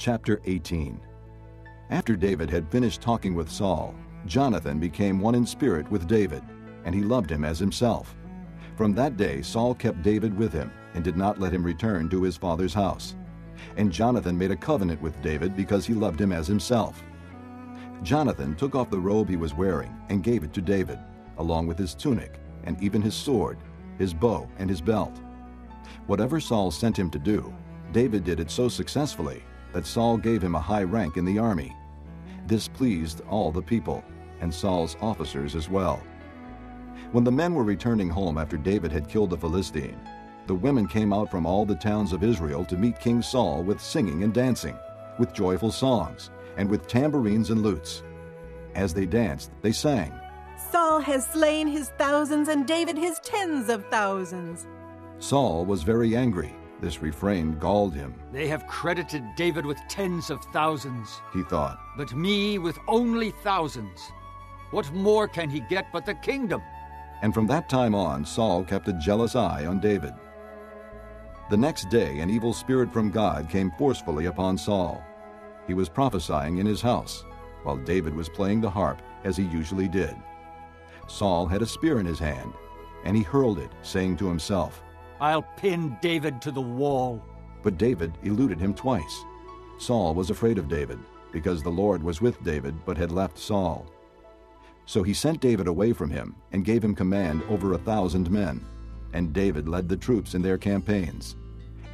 Chapter 18 After David had finished talking with Saul, Jonathan became one in spirit with David, and he loved him as himself. From that day Saul kept David with him, and did not let him return to his father's house. And Jonathan made a covenant with David because he loved him as himself. Jonathan took off the robe he was wearing and gave it to David, along with his tunic, and even his sword, his bow, and his belt. Whatever Saul sent him to do, David did it so successfully that Saul gave him a high rank in the army. This pleased all the people, and Saul's officers as well. When the men were returning home after David had killed the Philistine, the women came out from all the towns of Israel to meet King Saul with singing and dancing, with joyful songs, and with tambourines and lutes. As they danced, they sang, Saul has slain his thousands and David his tens of thousands. Saul was very angry. This refrain galled him. They have credited David with tens of thousands, he thought, but me with only thousands. What more can he get but the kingdom? And from that time on, Saul kept a jealous eye on David. The next day, an evil spirit from God came forcefully upon Saul. He was prophesying in his house, while David was playing the harp, as he usually did. Saul had a spear in his hand, and he hurled it, saying to himself, I'll pin David to the wall. But David eluded him twice. Saul was afraid of David, because the Lord was with David but had left Saul. So he sent David away from him and gave him command over a thousand men. And David led the troops in their campaigns.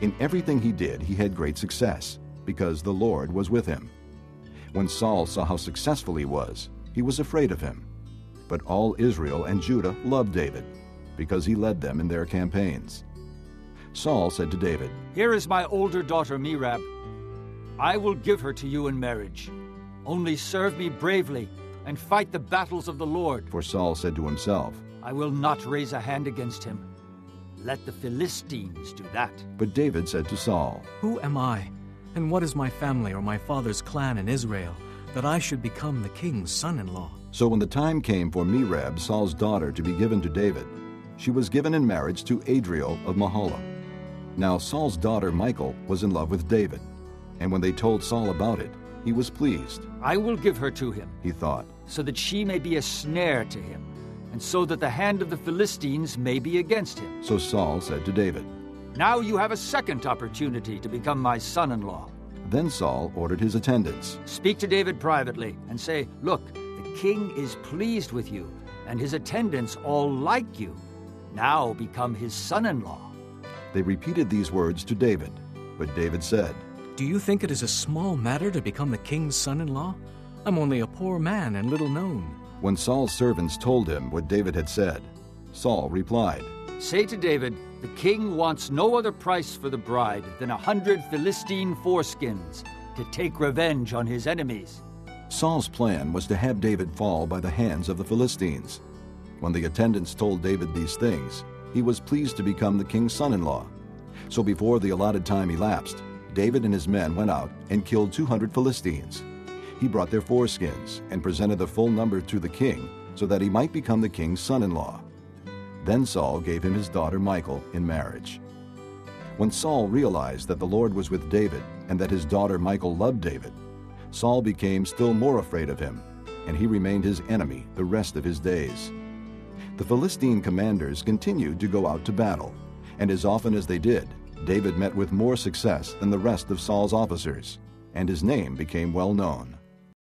In everything he did, he had great success, because the Lord was with him. When Saul saw how successful he was, he was afraid of him. But all Israel and Judah loved David, because he led them in their campaigns. Saul said to David, Here is my older daughter Merab. I will give her to you in marriage. Only serve me bravely and fight the battles of the Lord. For Saul said to himself, I will not raise a hand against him. Let the Philistines do that. But David said to Saul, Who am I, and what is my family or my father's clan in Israel, that I should become the king's son in law? So when the time came for Merab, Saul's daughter, to be given to David, she was given in marriage to Adriel of Meholah. Now Saul's daughter Michal was in love with David, and when they told Saul about it, he was pleased. I will give her to him, he thought, so that she may be a snare to him, and so that the hand of the Philistines may be against him. So Saul said to David, Now you have a second opportunity to become my son in law. Then Saul ordered his attendants Speak to David privately and say, Look, the king is pleased with you, and his attendants all like you. Now become his son in law. They repeated these words to David. But David said, Do you think it is a small matter to become the king's son in law? I'm only a poor man and little known. When Saul's servants told him what David had said, Saul replied, Say to David, The king wants no other price for the bride than a hundred Philistine foreskins to take revenge on his enemies. Saul's plan was to have David fall by the hands of the Philistines. When the attendants told David these things, he was pleased to become the king's son in law. So before the allotted time elapsed, David and his men went out and killed 200 Philistines. He brought their foreskins and presented the full number to the king so that he might become the king's son in law. Then Saul gave him his daughter Michal in marriage. When Saul realized that the Lord was with David and that his daughter Michal loved David, Saul became still more afraid of him, and he remained his enemy the rest of his days. The Philistine commanders continued to go out to battle, and as often as they did, David met with more success than the rest of Saul's officers, and his name became well known.